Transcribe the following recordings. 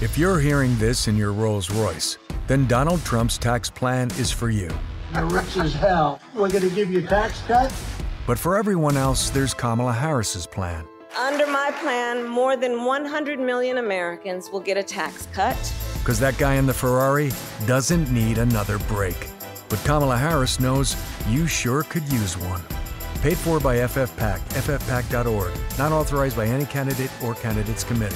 If you're hearing this in your Rolls Royce, then Donald Trump's tax plan is for you. You're rich as hell. We're going to give you a tax cut? But for everyone else, there's Kamala Harris's plan. Under my plan, more than 100 million Americans will get a tax cut. Because that guy in the Ferrari doesn't need another break. But Kamala Harris knows you sure could use one. Paid for by FFPAC, ffpac.org. Not authorized by any candidate or candidates committee.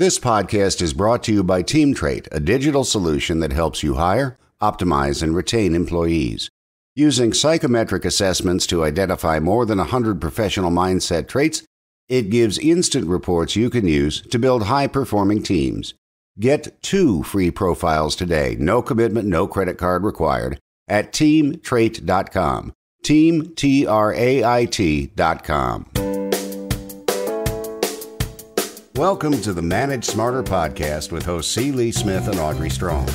This podcast is brought to you by TeamTrait, a digital solution that helps you hire, optimize, and retain employees. Using psychometric assessments to identify more than 100 professional mindset traits, it gives instant reports you can use to build high performing teams. Get two free profiles today, no commitment, no credit card required, at teamtrait.com. Team, T R A I T.com. Welcome to the Manage Smarter podcast with hosts C. Lee Smith and Audrey Strong.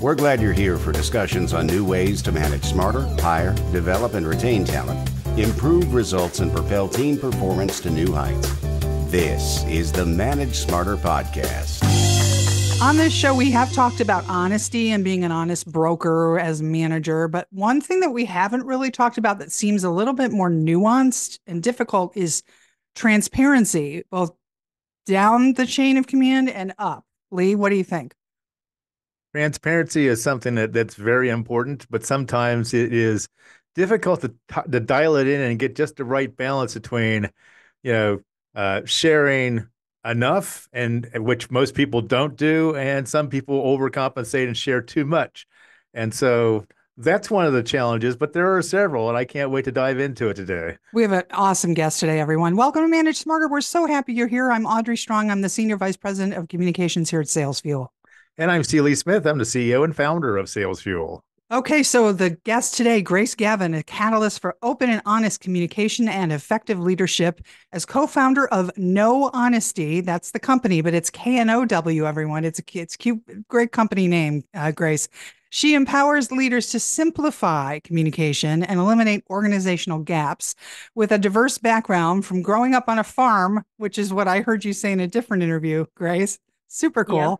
We're glad you're here for discussions on new ways to manage smarter, hire, develop, and retain talent, improve results, and propel team performance to new heights. This is the Manage Smarter podcast. On this show, we have talked about honesty and being an honest broker as manager. But one thing that we haven't really talked about that seems a little bit more nuanced and difficult is transparency, both down the chain of command and up. Lee, what do you think? Transparency is something that, that's very important, but sometimes it is difficult to, to dial it in and get just the right balance between, you know, uh, sharing enough and which most people don't do, and some people overcompensate and share too much. And so that's one of the challenges, but there are several, and I can't wait to dive into it today. We have an awesome guest today, everyone. Welcome to Manage Smarter. We're so happy you're here. I'm Audrey Strong. I'm the Senior Vice President of Communications here at Sales Fuel. And I'm C. Lee Smith. I'm the CEO and founder of Sales Fuel. Okay, so the guest today, Grace Gavin, a catalyst for open and honest communication and effective leadership, as co-founder of Know Honesty. That's the company, but it's K N O W. Everyone, it's a it's cute, great company name, uh, Grace. She empowers leaders to simplify communication and eliminate organizational gaps with a diverse background from growing up on a farm, which is what I heard you say in a different interview, Grace. Super cool. Yeah.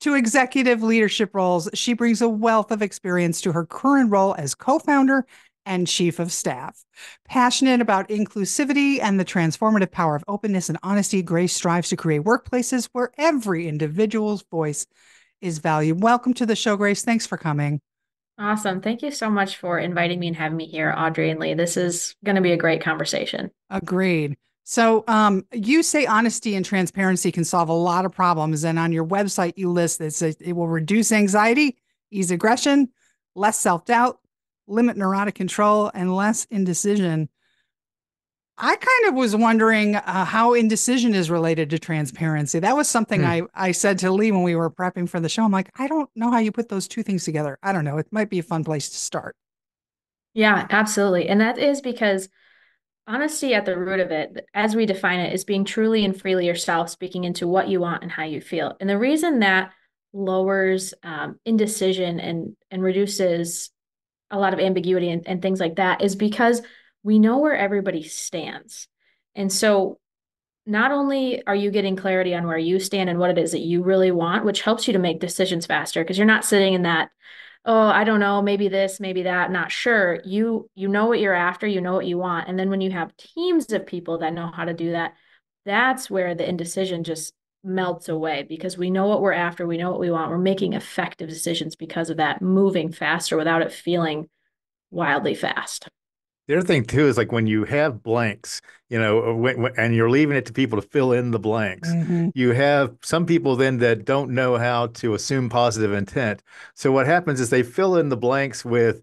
To executive leadership roles, she brings a wealth of experience to her current role as co founder and chief of staff. Passionate about inclusivity and the transformative power of openness and honesty, Grace strives to create workplaces where every individual's voice is valued. Welcome to the show, Grace. Thanks for coming. Awesome. Thank you so much for inviting me and having me here, Audrey and Lee. This is going to be a great conversation. Agreed. So, um, you say honesty and transparency can solve a lot of problems. And on your website, you list that it will reduce anxiety, ease aggression, less self doubt, limit neurotic control, and less indecision. I kind of was wondering uh, how indecision is related to transparency. That was something hmm. I, I said to Lee when we were prepping for the show. I'm like, I don't know how you put those two things together. I don't know. It might be a fun place to start. Yeah, absolutely. And that is because honesty at the root of it, as we define it, is being truly and freely yourself, speaking into what you want and how you feel. And the reason that lowers um, indecision and and reduces a lot of ambiguity and, and things like that is because we know where everybody stands. And so not only are you getting clarity on where you stand and what it is that you really want, which helps you to make decisions faster because you're not sitting in that, oh, I don't know, maybe this, maybe that, not sure. You you know what you're after, you know what you want. And then when you have teams of people that know how to do that, that's where the indecision just melts away because we know what we're after, we know what we want. We're making effective decisions because of that, moving faster without it feeling wildly fast. The other thing too is like when you have blanks, you know, uh, when, when, and you're leaving it to people to fill in the blanks. Mm-hmm. You have some people then that don't know how to assume positive intent. So what happens is they fill in the blanks with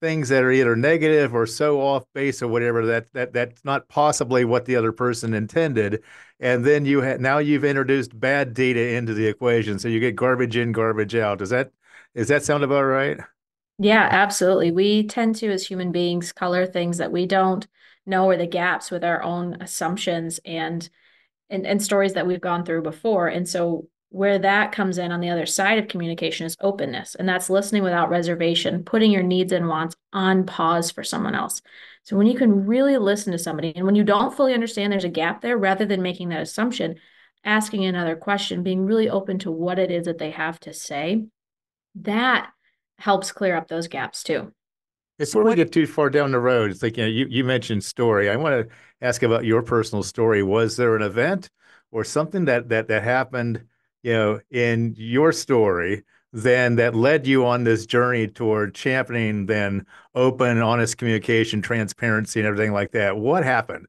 things that are either negative or so off base or whatever that that that's not possibly what the other person intended. And then you have now you've introduced bad data into the equation, so you get garbage in, garbage out. Does that does that sound about right? Yeah, absolutely. We tend to, as human beings, color things that we don't know or the gaps with our own assumptions and, and and stories that we've gone through before. And so where that comes in on the other side of communication is openness. And that's listening without reservation, putting your needs and wants on pause for someone else. So when you can really listen to somebody and when you don't fully understand there's a gap there, rather than making that assumption, asking another question, being really open to what it is that they have to say, that helps clear up those gaps too. Before we get too far down the road, it's like you, know, you, you mentioned story. I want to ask about your personal story. Was there an event or something that that that happened, you know, in your story then that led you on this journey toward championing then open, honest communication, transparency, and everything like that? What happened?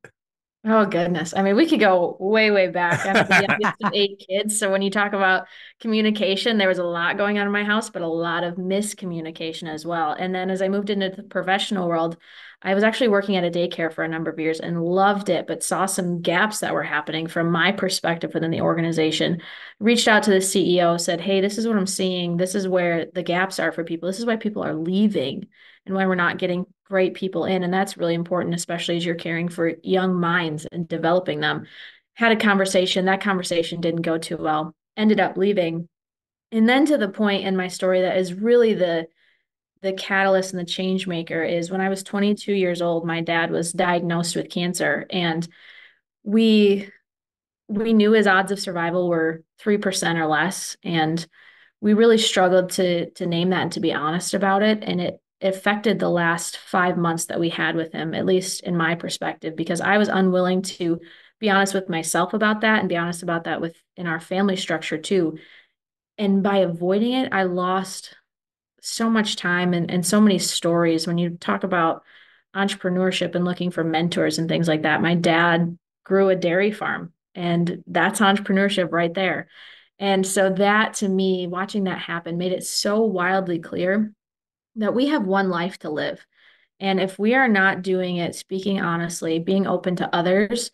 Oh goodness. I mean, we could go way, way back. I'm the youngest of eight kids. So when you talk about communication, there was a lot going on in my house, but a lot of miscommunication as well. And then as I moved into the professional world, I was actually working at a daycare for a number of years and loved it, but saw some gaps that were happening from my perspective within the organization. Reached out to the CEO, said, Hey, this is what I'm seeing. This is where the gaps are for people. This is why people are leaving and why we're not getting great people in. And that's really important, especially as you're caring for young minds and developing them. Had a conversation. That conversation didn't go too well. Ended up leaving. And then to the point in my story that is really the the catalyst and the change maker is when I was 22 years old, my dad was diagnosed with cancer and we we knew his odds of survival were 3% or less and we really struggled to to name that and to be honest about it and it affected the last 5 months that we had with him at least in my perspective because I was unwilling to be honest with myself about that and be honest about that with in our family structure too and by avoiding it I lost so much time and, and so many stories when you talk about entrepreneurship and looking for mentors and things like that. My dad grew a dairy farm, and that's entrepreneurship right there. And so, that to me, watching that happen made it so wildly clear that we have one life to live. And if we are not doing it, speaking honestly, being open to others,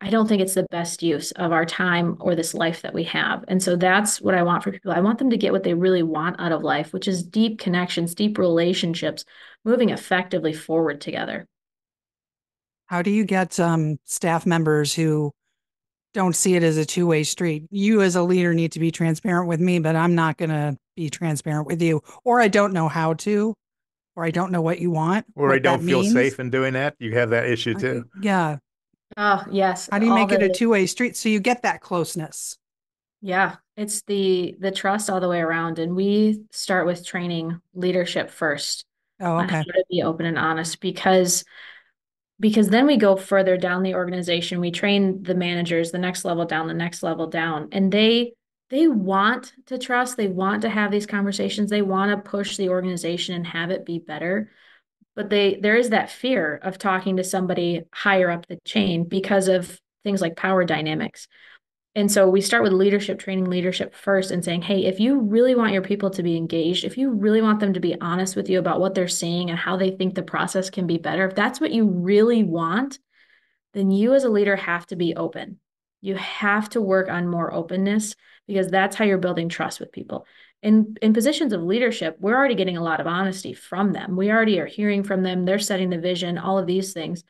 I don't think it's the best use of our time or this life that we have. And so that's what I want for people. I want them to get what they really want out of life, which is deep connections, deep relationships, moving effectively forward together. How do you get um, staff members who don't see it as a two way street? You, as a leader, need to be transparent with me, but I'm not going to be transparent with you, or I don't know how to, or I don't know what you want, or I don't feel means. safe in doing that. You have that issue too. Yeah. Oh, yes. How do you make it a two-way street so you get that closeness? Yeah, it's the the trust all the way around and we start with training leadership first. Oh, okay. to be open and honest because because then we go further down the organization. We train the managers the next level down, the next level down, and they they want to trust, they want to have these conversations, they want to push the organization and have it be better. But they there is that fear of talking to somebody higher up the chain because of things like power dynamics and so we start with leadership training leadership first and saying hey if you really want your people to be engaged if you really want them to be honest with you about what they're seeing and how they think the process can be better if that's what you really want then you as a leader have to be open. You have to work on more openness because that's how you're building trust with people. In in positions of leadership we're already getting a lot of honesty from them. We already are hearing from them. They're setting the vision all of these things.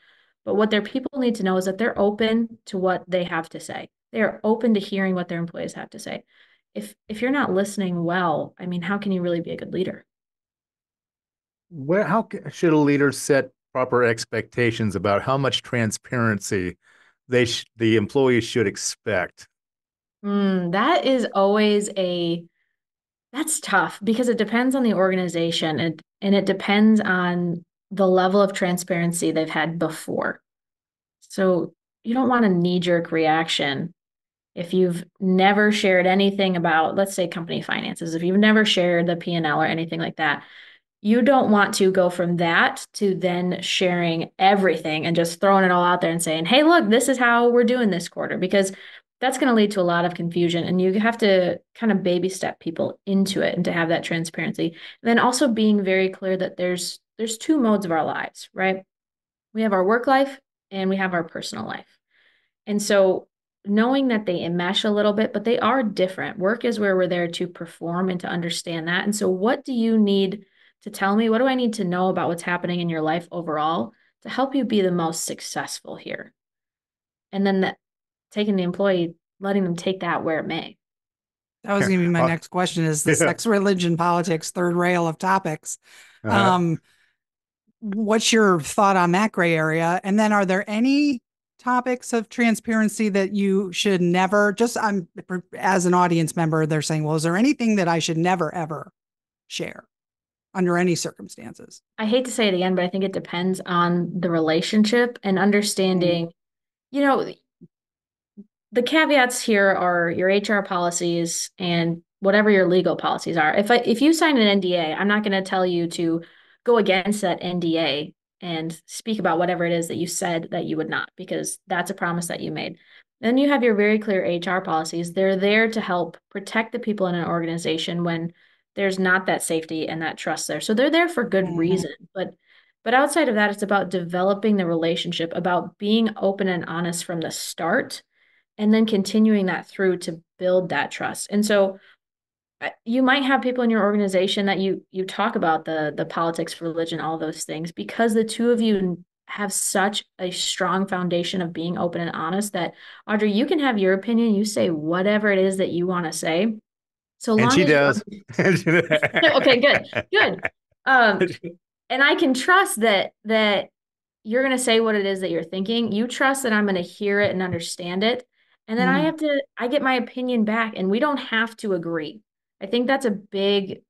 But what their people need to know is that they're open to what they have to say they are open to hearing what their employees have to say. If if you're not listening well i mean how can you really be a good leader? Where how should a leader set proper expectations about how much transparency they sh- the employees should expect? Mm, that is always a that's tough because it depends on the organization and, and it depends on the level of transparency they've had before. So you don't want a knee jerk reaction if you've never shared anything about let's say company finances if you've never shared the p&l or anything like that you don't want to go from that to then sharing everything and just throwing it all out there and saying hey look this is how we're doing this quarter because that's going to lead to a lot of confusion and you have to kind of baby step people into it and to have that transparency. And then also being very clear that there's there's two modes of our lives right? We have our work life and we have our personal life. And so knowing that they enmesh a little bit but they are different work is where we're there to perform and to understand that and so what do you need to tell me what do i need to know about what's happening in your life overall to help you be the most successful here and then that taking the employee, letting them take that where it may. That was going to be my uh, next question: Is the yeah. sex, religion, politics third rail of topics? Uh-huh. Um, what's your thought on that gray area? And then, are there any topics of transparency that you should never just I'm as an audience member they're saying well is there anything that I should never ever share under any circumstances? I hate to say it again but I think it depends on the relationship and understanding. Mm. you know the caveats here are your HR policies and whatever your legal policies are. If I if you sign an NDA I'm not going to tell you to go against that NDA and speak about whatever it is that you said that you would not, because that's a promise that you made. Then you have your very clear HR policies. They're there to help protect the people in an organization when there's not that safety and that trust there. So they're there for good mm-hmm. reason. But but outside of that, it's about developing the relationship, about being open and honest from the start, and then continuing that through to build that trust. And so you might have people in your organization that you you talk about the the politics religion all those things because the two of you have such a strong foundation of being open and honest that audrey you can have your opinion you say whatever it is that you want to say. So long and she does. Okay good good. Um and i can trust that that you're going to say what it is that you're thinking. You trust that i'm going to hear it and understand it. And then mm. i have to i get my opinion back and we don't have to agree I think that's a big,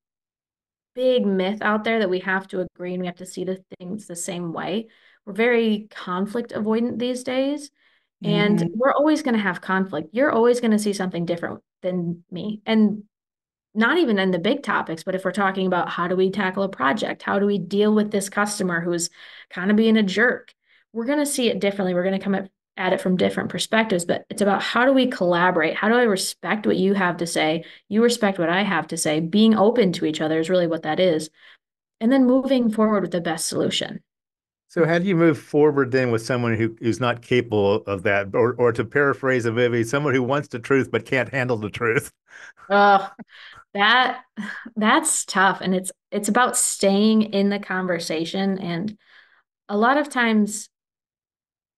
big myth out there that we have to agree and we have to see the things the same way. We're very conflict avoidant these days. And mm-hmm. we're always going to have conflict. You're always going to see something different than me. And not even in the big topics, but if we're talking about how do we tackle a project, how do we deal with this customer who's kind of being a jerk, we're going to see it differently. We're going to come at at it from different perspectives, but it's about how do we collaborate? How do I respect what you have to say? You respect what I have to say. Being open to each other is really what that is. And then moving forward with the best solution. So how do you move forward then with someone who, who's not capable of that? Or, or to paraphrase a Vivi, someone who wants the truth but can't handle the truth? Oh, that that's tough. And it's it's about staying in the conversation. And a lot of times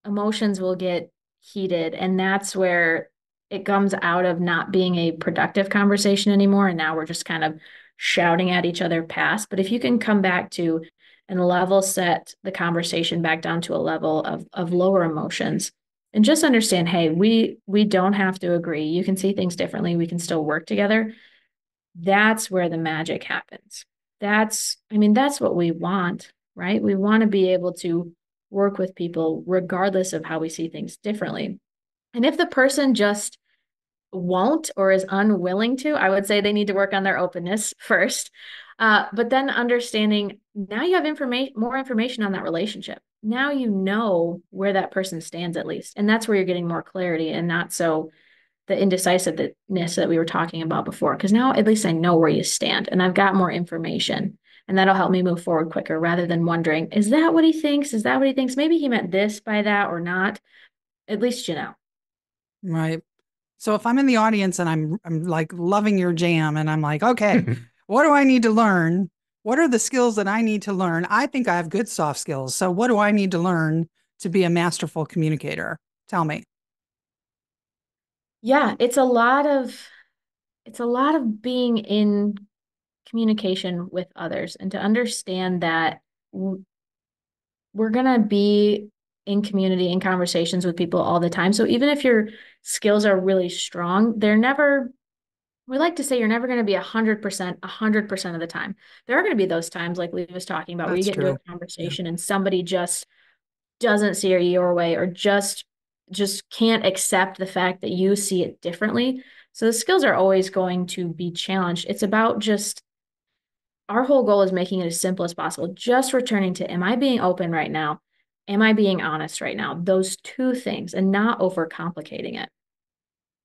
emotions will get heated and that's where it comes out of not being a productive conversation anymore and now we're just kind of shouting at each other past. But if you can come back to and level set the conversation back down to a level of of lower emotions and just understand hey we we don't have to agree. You can see things differently. We can still work together. That's where the magic happens. That's i mean that's what we want right? We want to be able to work with people regardless of how we see things differently. And if the person just won't or is unwilling to, I would say they need to work on their openness first. Uh, but then understanding now you have information, more information on that relationship. Now you know where that person stands at least, and that's where you're getting more clarity and not so the indecisiveness that we were talking about before. Because now at least I know where you stand, and I've got more information and that'll help me move forward quicker rather than wondering, is that what he thinks? Is that what he thinks? Maybe he meant this by that or not. At least you know. Right. So if I'm in the audience and I'm I'm like loving your jam and I'm like, okay, what do I need to learn? What are the skills that I need to learn? I think I have good soft skills. So what do I need to learn to be a masterful communicator? Tell me. Yeah, it's a lot of it's a lot of being in communication with others and to understand that we're going to be in community in conversations with people all the time. So even if your skills are really strong, they're never we like to say you're never going to be 100% 100% of the time. There are going to be those times like Lee was talking about That's where you get true. into a conversation yeah. and somebody just doesn't see it your way or just just can't accept the fact that you see it differently. So the skills are always going to be challenged. It's about just our whole goal is making it as simple as possible. Just returning to, am I being open right now? Am I being honest right now? Those two things and not overcomplicating it.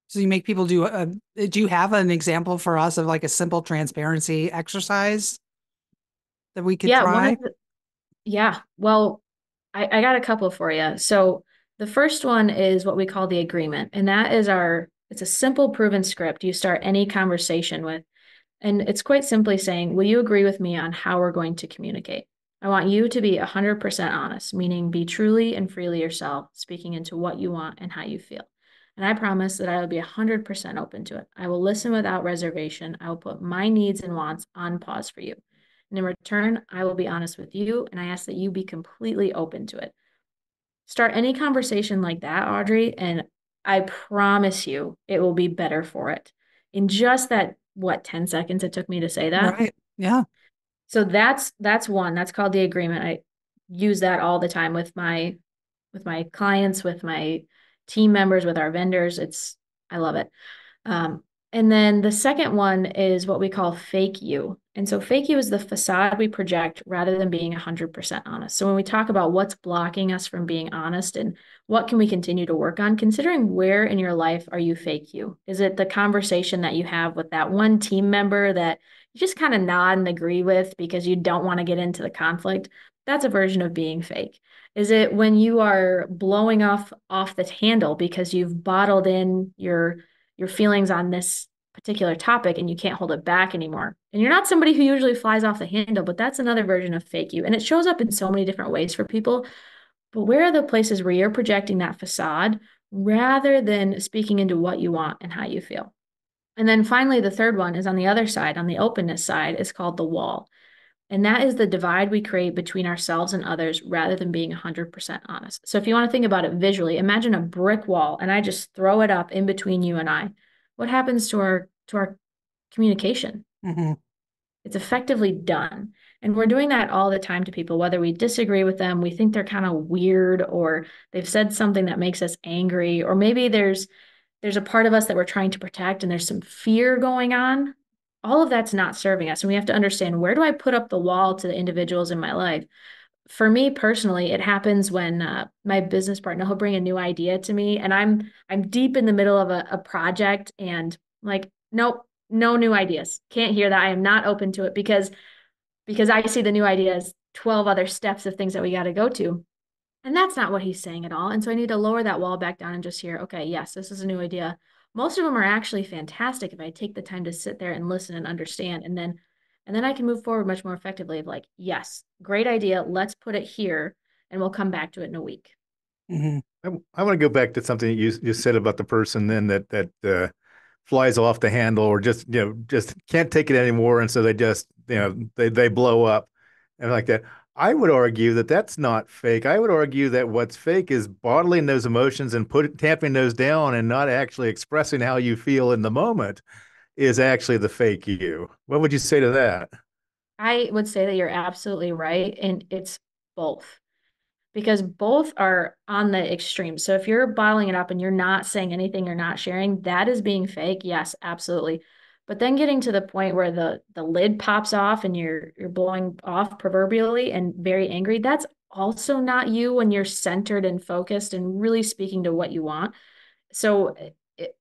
So you make people do a, do you have an example for us of like a simple transparency exercise that we could yeah, try? The, yeah. Well, I, I got a couple for you. So the first one is what we call the agreement. And that is our, it's a simple proven script you start any conversation with. And it's quite simply saying, Will you agree with me on how we're going to communicate? I want you to be 100% honest, meaning be truly and freely yourself, speaking into what you want and how you feel. And I promise that I will be 100% open to it. I will listen without reservation. I will put my needs and wants on pause for you. And in return, I will be honest with you, and I ask that you be completely open to it. Start any conversation like that, Audrey, and I promise you it will be better for it. In just that, what, 10 seconds it took me to say that? Right. Yeah. So that's that's one. That's called the agreement. I use that all the time with my with my clients, with my team members, with our vendors. It's I love it. Um, and then the second one is what we call fake you. And so fake you is the facade we project rather than being 100% honest. So when we talk about what's blocking us from being honest and what can we continue to work on, considering where in your life are you fake you? Is it the conversation that you have with that one team member that you just kind of nod and agree with because you don't want to get into the conflict? That's a version of being fake. Is it when you are blowing off off the handle because you've bottled in your your feelings on this particular topic and you can't hold it back anymore. And you're not somebody who usually flies off the handle, but that's another version of fake you. And it shows up in so many different ways for people. But where are the places where you're projecting that facade rather than speaking into what you want and how you feel? And then finally, the third one is on the other side, on the openness side, is called the wall. And that is the divide we create between ourselves and others rather than being 100% honest. So if you want to think about it visually, imagine a brick wall and I just throw it up in between you and I. What happens to our to our communication? Mm-hmm. It's effectively done. And we're doing that all the time to people, whether we disagree with them, we think they're kind of weird, or they've said something that makes us angry, or maybe there's there's a part of us that we're trying to protect and there's some fear going on all of that's not serving us and we have to understand where do i put up the wall to the individuals in my life for me personally it happens when uh, my business partner he'll bring a new idea to me and i'm i'm deep in the middle of a, a project and like nope no new ideas. Can't hear that. I am not open to it because because i see the new ideas 12 other steps of things that we got to go to. And that's not what he's saying at all. And so i need to lower that wall back down and just hear okay yes this is a new idea. Most of them are actually fantastic if I take the time to sit there and listen and understand and then and then I can move forward much more effectively of like, yes, great idea. Let's put it here and we'll come back to it in a week. Mm-hmm. I, I want to go back to something you you said about the person then that that uh, flies off the handle or just you know just can't take it anymore and so they just you know they they blow up and like that. I would argue that that's not fake. I would argue that what's fake is bottling those emotions and put tamping those down and not actually expressing how you feel in the moment is actually the fake you. What would you say to that? I would say that you're absolutely right. And it's both because both are on the extreme. So if you're bottling it up and you're not saying anything, you're not sharing, that is being fake. Yes, absolutely. But then getting to the point where the the lid pops off and you're you're blowing off proverbially and very angry, that's also not you when you're centered and focused and really speaking to what you want. So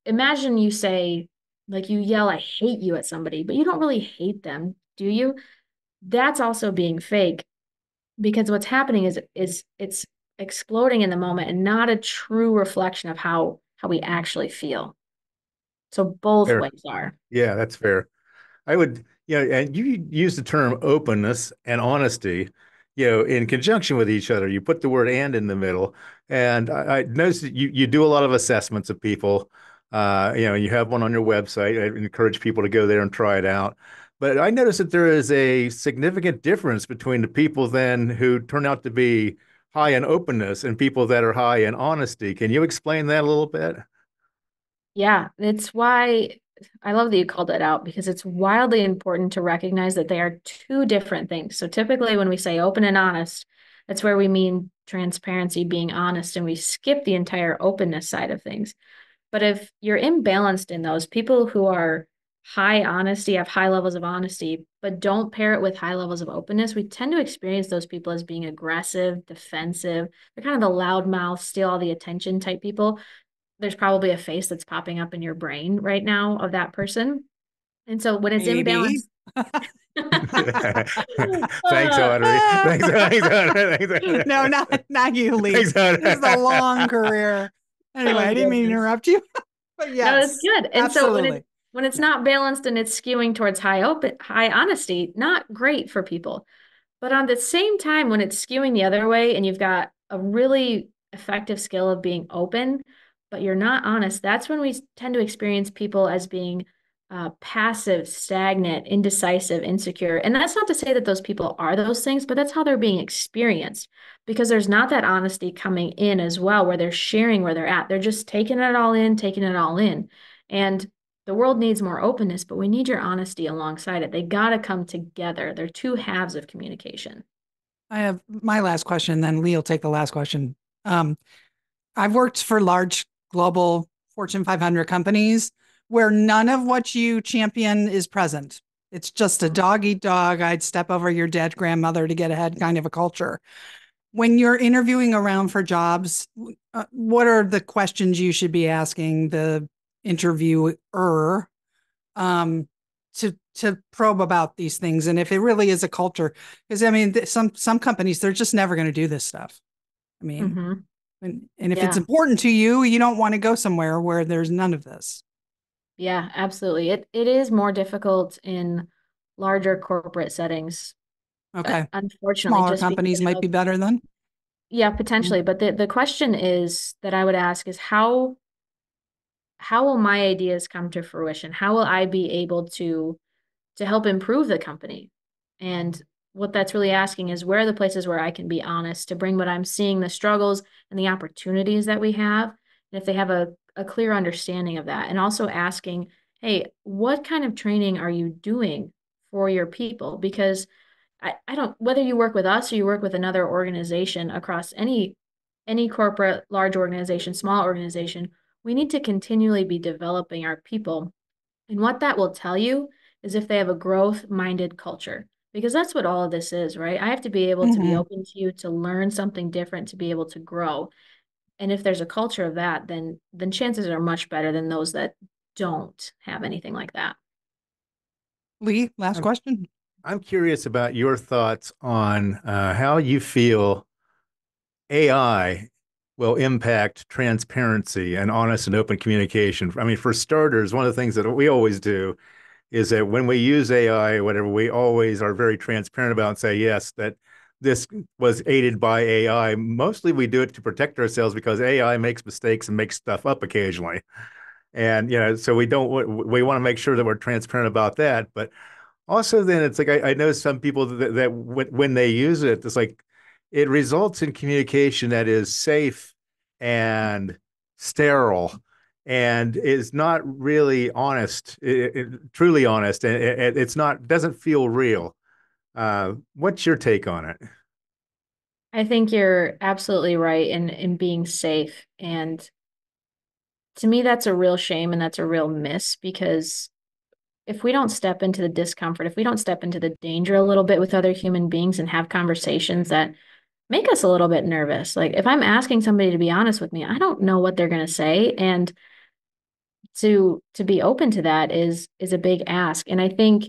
imagine you say like you yell I hate you at somebody, but you don't really hate them, do you? That's also being fake because what's happening is is it's exploding in the moment and not a true reflection of how how we actually feel. So both fair. ways are. Yeah, that's fair. I would, you know, and you use the term openness and honesty, you know, in conjunction with each other. You put the word "and" in the middle, and I, I noticed that you you do a lot of assessments of people. Uh, you know, you have one on your website. I encourage people to go there and try it out. But I noticed that there is a significant difference between the people then who turn out to be high in openness and people that are high in honesty. Can you explain that a little bit? Yeah, it's why I love that you called it out because it's wildly important to recognize that they are two different things. So typically when we say open and honest, that's where we mean transparency, being honest, and we skip the entire openness side of things. But if you're imbalanced in those, people who are high honesty, have high levels of honesty, but don't pair it with high levels of openness, we tend to experience those people as being aggressive, defensive. They're kind of the loudmouth, steal all the attention type people there's probably a face that's popping up in your brain right now of that person. And so when it's Maybe. imbalanced. thanks, Audrey. Thanks, thanks, Audrey. Thanks, No, not not you, Lee. Thanks, This is a long career. Anyway, I didn't mean to interrupt you. but yes, no, it's good. And absolutely. so when it, when it's not balanced and it's skewing towards high open, high honesty, not great for people. But on the same time, when it's skewing the other way, and you've got a really effective skill of being open, but you're not honest, that's when we tend to experience people as being uh, passive, stagnant, indecisive, insecure. And that's not to say that those people are those things, but that's how they're being experienced because there's not that honesty coming in as well, where they're sharing where they're at. They're just taking it all in, taking it all in. And the world needs more openness, but we need your honesty alongside it. They got to come together. They're two halves of communication. I have my last question, then Lee will take the last question. Um, I've worked for large global Fortune 500 companies where none of what you champion is present. It's just a dog eat dog. I'd step over your dead grandmother to get ahead kind of a culture. When you're interviewing around for jobs, uh, what are the questions you should be asking the interviewer um, to to probe about these things and if it really is a culture? Because I mean, some some companies they're just never going to do this stuff. I mean, mm-hmm. and, and if yeah. it's important to you, you don't want to go somewhere where there's none of this. Yeah, absolutely. It it is more difficult in larger corporate settings. Okay. unfortunately, smaller companies might of, be better then. Yeah, potentially. Mm-hmm. But the the question is that I would ask is how how will my ideas come to fruition? How will I be able to to help improve the company? And what that's really asking is where are the places where I can be honest to bring what I'm seeing, the struggles and the opportunities that we have. And if they have a a clear understanding of that and also asking hey what kind of training are you doing for your people because I, I don't whether you work with us or you work with another organization across any any corporate large organization small organization we need to continually be developing our people and what that will tell you is if they have a growth minded culture because that's what all of this is right i have to be able mm-hmm. to be mm-hmm. open to you to learn something different to be able to grow and if there's a culture of that then then chances are much better than those that don't have anything like that. Lee last I'm, question. I'm curious about your thoughts on uh, how you feel ai will impact transparency and honest and open communication. I mean for starters one of the things that we always do is that when we use ai or whatever we always are very transparent about and say yes that this was aided by AI. Mostly we do it to protect ourselves because AI makes mistakes and makes stuff up occasionally. And, you know, so we don't, we want to make sure that we're transparent about that. But also then it's like, I, I know some people that, that when they use it, it's like, it results in communication that is safe and sterile and is not really honest, it, it, truly honest. And it, it's not, doesn't feel real. Uh, what's your take on it? I think you're absolutely right in in being safe. And to me, that's a real shame and that's a real miss because if we don't step into the discomfort, if we don't step into the danger a little bit with other human beings and have conversations that make us a little bit nervous. Like if I'm asking somebody to be honest with me, I don't know what they're going to say and to to be open to that is is a big ask. And I think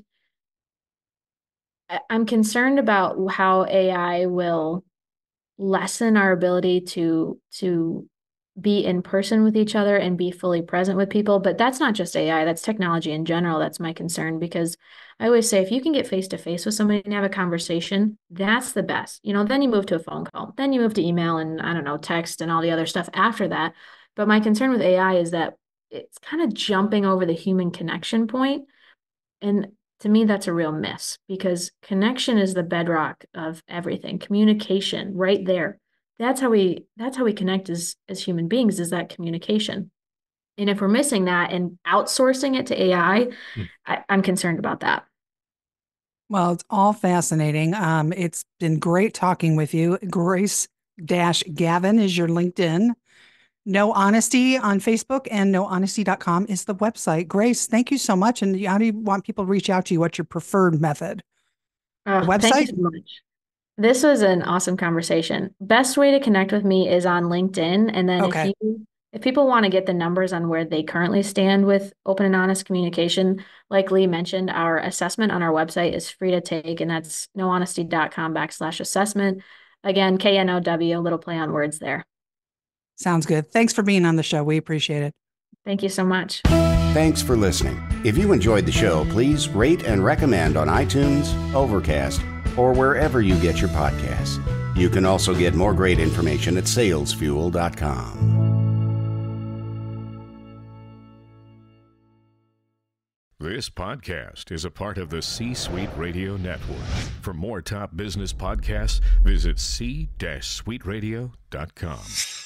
I'm concerned about how AI will lessen our ability to to be in person with each other and be fully present with people but that's not just ai that's technology in general that's my concern because i always say if you can get face to face with somebody and have a conversation that's the best. You know then you move to a phone call then you move to email and i don't know text and all the other stuff after that. But my concern with ai is that it's kind of jumping over the human connection point and to me that's a real miss because connection is the bedrock of everything. Communication right there. That's how we that's how we connect as as human beings is that communication. And if we're missing that and outsourcing it to ai hmm. I, i'm concerned about that. Well it's all fascinating. Um it's been great talking with you. Grace dash gavin is your linkedin Know Honesty on Facebook and knowhonesty.com is the website. Grace, thank you so much. And how do you want people to reach out to you? What's your preferred method? Uh, website? Thank you so much. This was an awesome conversation. Best way to connect with me is on LinkedIn. And then okay. if you if people want to get the numbers on where they currently stand with open and honest communication, like Lee mentioned, our assessment on our website is free to take, and that's knowhonesty.com backslash assessment. Again, K N O W, little play on words there. Sounds good. Thanks for being on the show. We appreciate it. Thank you so much. Thanks for listening. If you enjoyed the show, please rate and recommend on iTunes, Overcast, or wherever you get your podcasts. You can also get more great information at salesfuel.com. This podcast is a part of the C Suite Radio Network. For more top business podcasts, visit c-suiteradio.com.